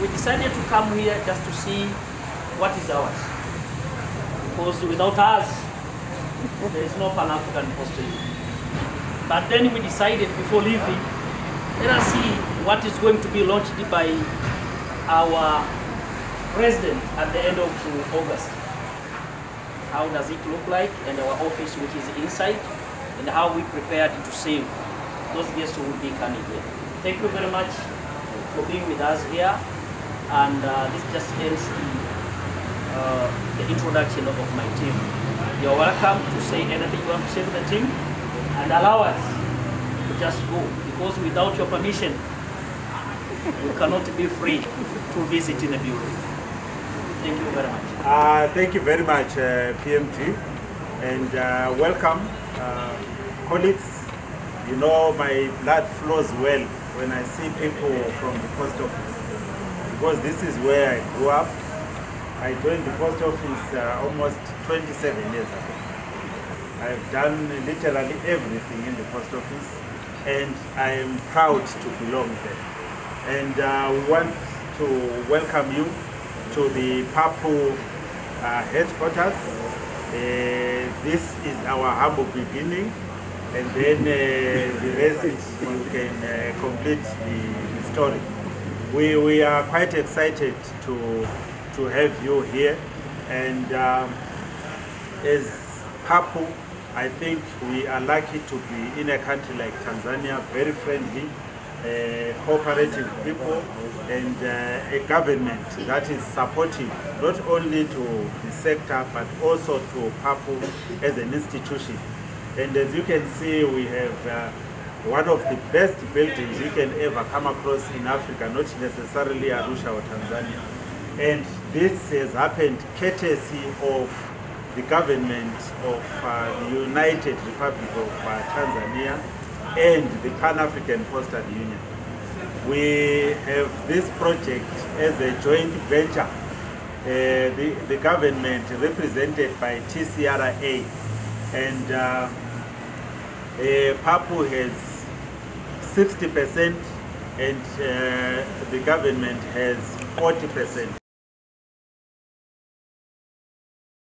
we decided to come here just to see what is ours. Because without us, there is no Pan-African Postal Union. But then we decided before leaving, let us see what is going to be launched by our president at the end of August. How does it look like and our office which is inside and how we prepared to save those guests who will be coming here. Thank you very much for being with us here and uh, this just ends the, uh, the introduction of my team. You're welcome to say anything you want to say to the team and allow us to just go because without your permission we cannot be free to visit in the bureau. Thank you very much. Uh, thank you very much, uh, PMG, and uh, welcome, uh, colleagues. You know, my blood flows well when I see people from the post office because this is where I grew up. I joined the post office uh, almost 27 years ago. I've done literally everything in the post office, and I am proud to belong there. And uh, we want to welcome you to the Papu uh, headquarters. Uh, this is our humble beginning, and then uh, the rest you can uh, complete the, the story. We, we are quite excited to, to have you here, and um, as Papu, I think we are lucky to be in a country like Tanzania, very friendly, uh, cooperative people and uh, a government that is supportive not only to the sector but also to PAPU as an institution. And as you can see, we have uh, one of the best buildings you can ever come across in Africa, not necessarily Arusha or Tanzania. And this has happened courtesy of the government of uh, the United Republic of uh, Tanzania and the Pan-African Postal Union. We have this project as a joint venture. Uh, the, the government represented by TCRA and uh, uh, PAPU has 60% and uh, the government has 40%.